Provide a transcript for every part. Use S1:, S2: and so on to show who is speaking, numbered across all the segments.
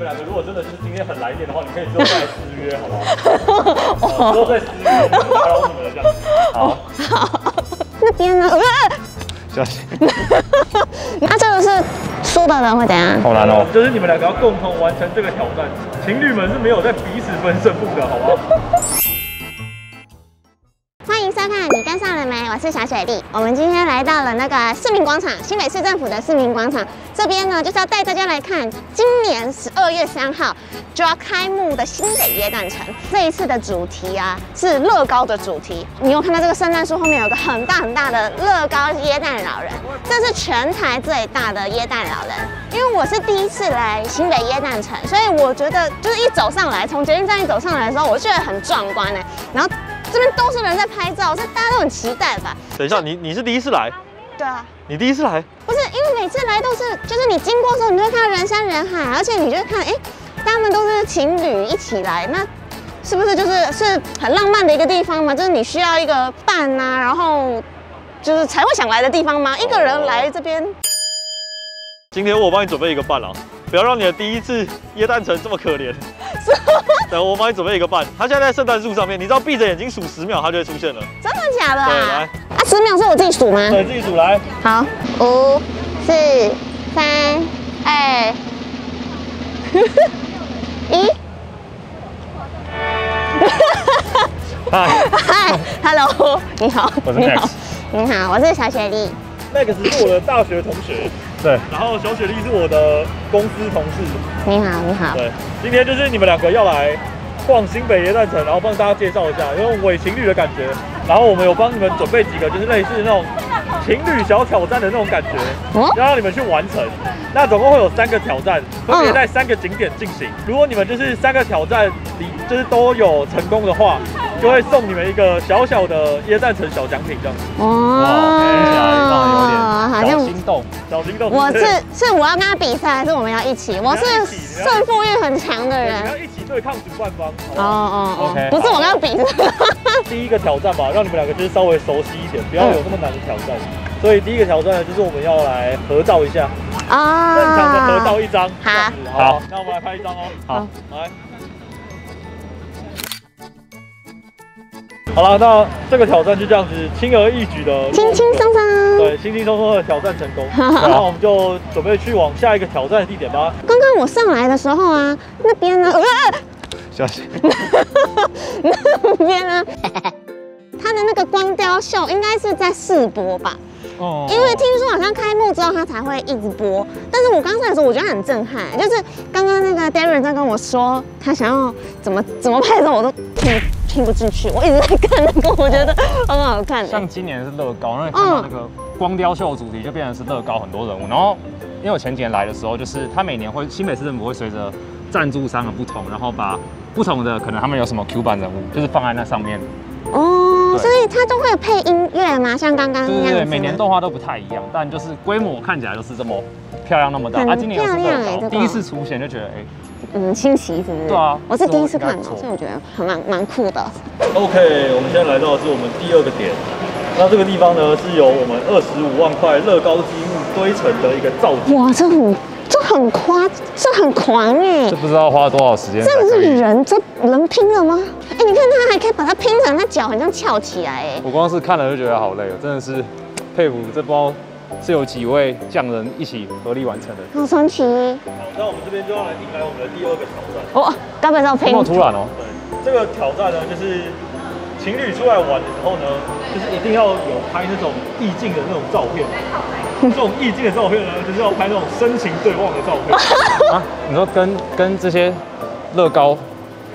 S1: 们两个如果真的就是今天很来电的话，你可以之后 再私约，好不好？好之后再私约，我们不打扰你们了，这样好。好，
S2: 那边呢？呃
S3: 小心，
S2: 那这个是输的人会怎样？
S3: 好难哦。
S1: 就是你们两个要共同完成这个挑战，情侣们是没有在彼此分胜负的，好不好？
S2: 欢迎收看《你跟上了没》，我是小雪莉。我们今天来到了那个市民广场，新北市政府的市民广场。这边呢，就是要带大家来看今年十二月三号就要开幕的新北耶诞城。这一次的主题啊是乐高的主题。你有看到这个圣诞树后面有个很大很大的乐高耶诞老人，这是全台最大的耶诞老人。因为我是第一次来新北耶诞城，所以我觉得就是一走上来，从捷运站一走上来的时候，我就觉得很壮观哎。然后这边都是人在拍照，所以大家都很期待吧？
S1: 等一下，你你是第一次来，
S2: 对啊，
S1: 你第一次来，
S2: 不是因为每次来都是，就是你经过的时候，你就会看到人山人海，而且你就会看，哎、他们都是情侣一起来，那是不是就是是很浪漫的一个地方嘛？就是你需要一个伴啊、然后就是才会想来的地方吗？一个人来这边，
S1: 今天我帮你准备一个伴郎，不要让你的第一次耶诞城这么可怜。对，我帮你准备一个伴，他现在在圣诞树上面，你知道闭着眼睛数十秒，他就会出现了。
S2: 真的假的？
S1: 来，
S2: 啊，十秒是我自己数吗？
S1: 对自己数来。
S2: 好，五、四、三、二、一。
S3: 嗨，
S2: 嗨，Hello，你好，
S3: 我是
S2: 你好
S3: Max，
S2: 你好，我是小雪莉。
S1: Max 是我的大学同学，
S3: 对，
S1: 然后小雪莉是我的公司同事。
S2: 你好，你好。
S1: 对，今天就是你们两个要来逛新北耶诞城，然后帮大家介绍一下，有种伪情侣的感觉。然后我们有帮你们准备几个，就是类似那种情侣小挑战的那种感觉，
S2: 哦
S1: 要让你们去完成。那总共会有三个挑战，分别在三个景点进行。如果你们就是三个挑战里就是都有成功的话，就会送你们一个小小的椰蛋城小奖品，这样子。
S3: 哇，听起来让人有
S2: 好
S3: 点小
S2: 像
S3: 心动。
S1: 小心动。
S2: 我是是我要跟他比赛，还是我们要一起？我是胜负欲很强的
S1: 对
S2: 人
S1: 你。要一起对抗主办方。
S2: 哦
S1: 好
S2: 哦哦
S3: OK，
S2: 不是我跟他比，
S1: 第一个挑战吧，让你们两个就是稍微熟悉一点，不要有那么难的挑战。所以第一个挑战呢，就是我们要来合照一下，
S2: 啊
S1: 正常的合照一张。
S3: 好
S1: 好，那我们来拍一张哦。
S3: 好，
S1: 来。好了，那这个挑战就这样子轻而易举的，
S2: 轻轻松松。
S1: 对，轻轻松松的挑战成功。然后我们就准备去往下一个挑战的地点吧。
S2: 刚刚我上来的时候啊，那边呢，呃
S3: 小心，
S2: 那边呢，他的那个光雕秀应该是在试播吧？
S3: 哦
S2: 因为听说好像开幕之后它才会一直播，但是我刚上来的时候我觉得很震撼，就是刚刚那个 Darren 在跟我说他想要怎么怎么拍的时候，我都听听不进去，我一直在看那个，我觉得很好看。
S3: 像今年是乐高，然后你看到那个光雕秀主题就变成是乐高很多人物，然后因为我前几年来的时候，就是他每年会新北市政府会随着赞助商的不同，然后把不同的可能他们有什么 Q 版人物，就是放在那上面。
S2: 哦，所以它都会配音乐吗？像刚刚那样？
S3: 对每年动画都不太一样，但就是规模看起来就是这么漂亮那么大。
S2: 很
S3: 啊，今年第一次出现就觉得哎，
S2: 嗯新奇是不是？
S3: 对啊
S2: 我是第一次看所以我觉得很蛮蛮酷的。
S1: OK，我们现在来到的是我们第二个点。那这个地方呢，是由我们二十五万块乐高积木堆成的一个造景。
S2: 哇，这很这很夸，这很狂哎
S3: 这！不知道花了多少时间才
S2: 这个
S3: 可以。
S2: 是人，这人拼的吗？哎、你看他还可以把它拼成，他脚好像翘起来哎。
S3: 我光是看了就觉得好累哦，真的是佩服这不知道是有几位匠人一起合力完成的。
S2: 好神奇！
S1: 好，那我们这边就要来迎来我们的第二个挑战。
S2: 哦，该不会是要拼
S3: 这么？突然哦，
S1: 对，这个挑战呢，就是情侣出来玩的时候呢，就是一定要有拍那种意境的那种照片。这种意境的照片呢，就是要拍那种深情对望的照片。
S3: 啊，你说跟跟这些乐高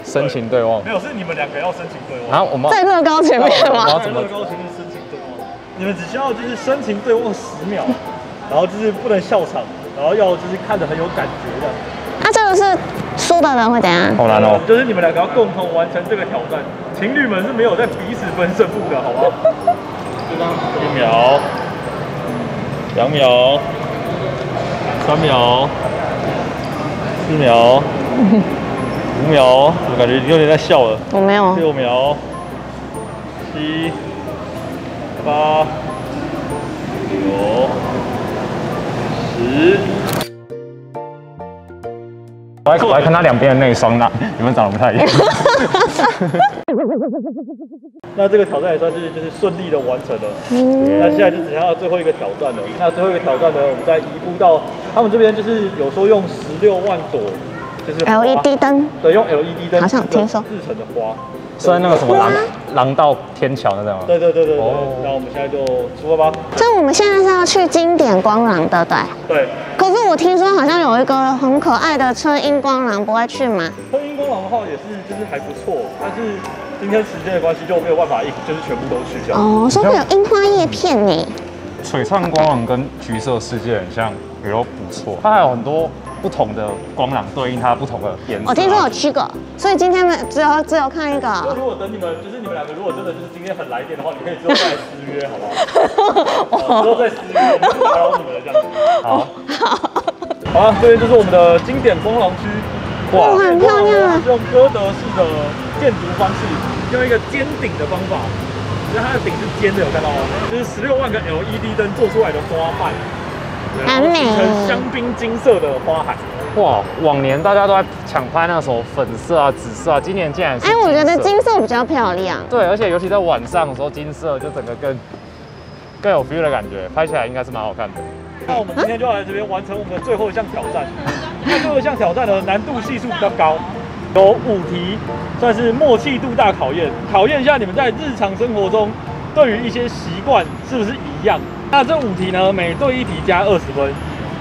S3: 深情对望，
S1: 没有，是你们两个要深情对望。
S3: 然后我们
S2: 在乐高前面吗？
S3: 然后怎么
S1: 乐高前面深情对望？你们只需要就是深情对望十秒，然后就是不能笑场，然后要就是看着很有感觉这样。
S2: 那、这个是输的人会怎样？
S3: 好难哦。
S1: 就是你们两个要共同完成这个挑战，情侣们是没有在彼此分胜负的，好不好？一秒，两秒，三秒，四秒，五秒，我感觉有点在笑了。
S2: 我没有。
S1: 六秒，七，八，九，十。
S3: 我还我还看他两边的内双呢，你们长得不太一样。
S1: 那这个挑战也算是就是顺利的完成了。
S2: 嗯
S1: 那现在就只剩下最后一个挑战了。那最后一个挑战呢，我们再移步到他们这边，就是有说用十六万朵，就是
S2: LED 灯，
S1: 对，用 LED 灯
S2: 好像有听说
S1: 制成的花。
S3: 是在那个什么廊廊道天桥那种吗？
S1: 对对对对对。
S3: 哦
S1: 那我们现在就出发吧。
S2: 所以我们现在是要去经典光廊的，对。
S1: 对，
S2: 可是我听说好像有一个很可爱的车音光廊，不会去吗？
S1: 车音光廊的话也是就是还不错，但是今天时间的关系就没有办法一就是全部都去这样。
S2: 哦，说会有樱花叶片呢。
S3: 璀璨光廊跟橘色世界很像，也都不错。它还有很多不同的光廊对应它不同的颜色。
S2: 我听说有七个，所以今天没只有只有看一个那。
S1: 如果等你们，就是你们两个，如果真的就是今天很来电的话，你可以之后再来私约，好不好？好之后再私约，我们不打扰你们了这样子。
S3: 好，
S1: 好了，这边就是我们的经典光廊区。
S2: 哇很漂亮啊
S1: 是用哥德式的建筑方式，用一个尖顶的方法，就是它的顶是尖的，有看到吗？就是十六万个 LED 灯做出来的花瓣，然后
S2: 很美
S1: 形成香槟金色的花海。
S3: 哇，往年大家都在抢拍那种粉色啊、紫色啊，今年竟然是
S2: 哎，我觉得金色比较漂亮。
S3: 对，而且尤其在晚上的时候，金色就整个更更有 feel 的感觉，拍起来应该是蛮好看的。
S1: 那我们今天就要来这边完成我们的最后一项挑战。那最后一项挑战的，难度系数比较高，有五题，算是默契度大考验，考验一下你们在日常生活中对于一些习惯是不是一样。那这五题呢，每对一题加二十分，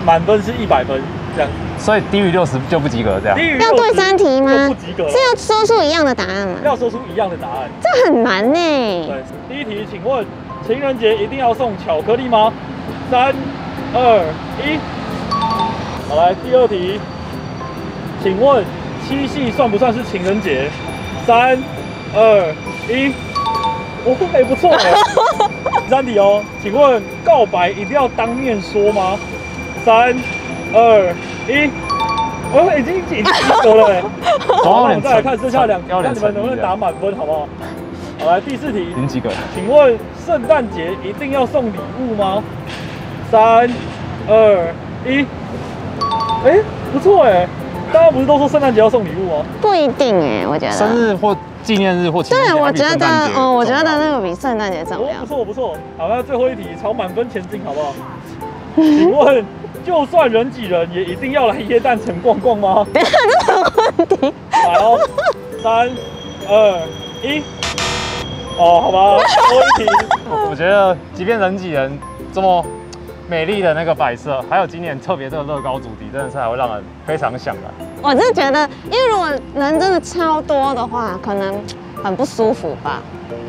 S1: 满分是一百分，这样。
S3: 所以低于六十就不及格，这样
S1: 低。于
S2: 要对三题吗
S1: 就不及格了
S2: 是，要说出一样的答案吗？
S1: 要说出一样的答案。
S2: 这很难呢。
S1: 对，第一题，请问情人节一定要送巧克力吗？三、二、一。好，来第二题，请问七夕算不算是情人节？三、二、一。哦，哎、不错哎。第三题哦，请问告白一定要当面说吗？三、二、一。哦，已经已经及格了哎。好，那我们再来看剩下两题，
S3: 有点
S1: 看你们能不能打满分，好不好？好，来第四题，
S3: 已经及格了。
S1: 请问圣诞节一定要送礼物吗？三、二、一。哎，不错哎，大家不是都说圣诞节要送礼物吗？
S2: 不一定哎，我觉得生。
S3: 日或纪念日或情人节
S2: 对，我觉得
S3: 圣诞节
S2: 哦，我觉得那个比圣诞节重
S1: 哦，
S2: 要
S1: 不。错不错。好，那最后一题朝满分前进，好不好？请问，就算人挤人，也一定要来耶诞城逛逛吗？
S2: 等一下，这什么问题？
S1: 来哦，三、二、一。哦，好吧，最后一题。
S3: 我觉得，即便人挤人这么美丽的那个摆设，还有今年特别这个乐高主题，真的是还会让人非常想来。
S2: 我是觉得，因为如果人真的超多的话，可能很不舒服吧。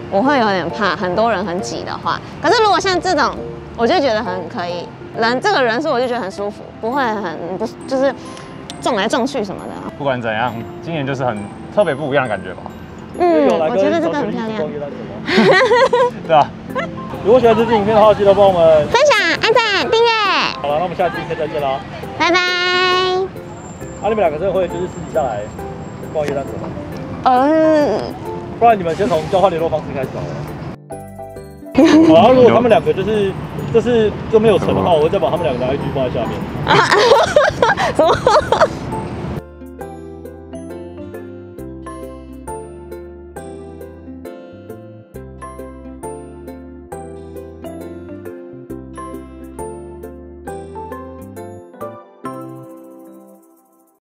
S2: 我会有点怕，很多人很挤的话。可是如果像这种，我就觉得很可以，人这个人数我就觉得很舒服，不会很不就是撞来撞去什么的。
S3: 不管怎样，今年就是很特别不一样的感觉吧，
S2: 嗯，我觉得这个很漂亮？
S3: 对啊？
S1: 如果喜欢这支影片的话，记得帮我们。
S2: 分享、按赞、订阅，
S1: 好了，那我们下期影片再见啦。
S2: 拜拜。
S1: 啊，你们两个这个会就是私底下来逛夜单城吗？
S2: 嗯，
S1: 不然你们先从交换联络方式开始好了。好，如果他们两个就是就是都没有成的话，我会再把他们两个的 IG 放在下面。
S2: 啊什么？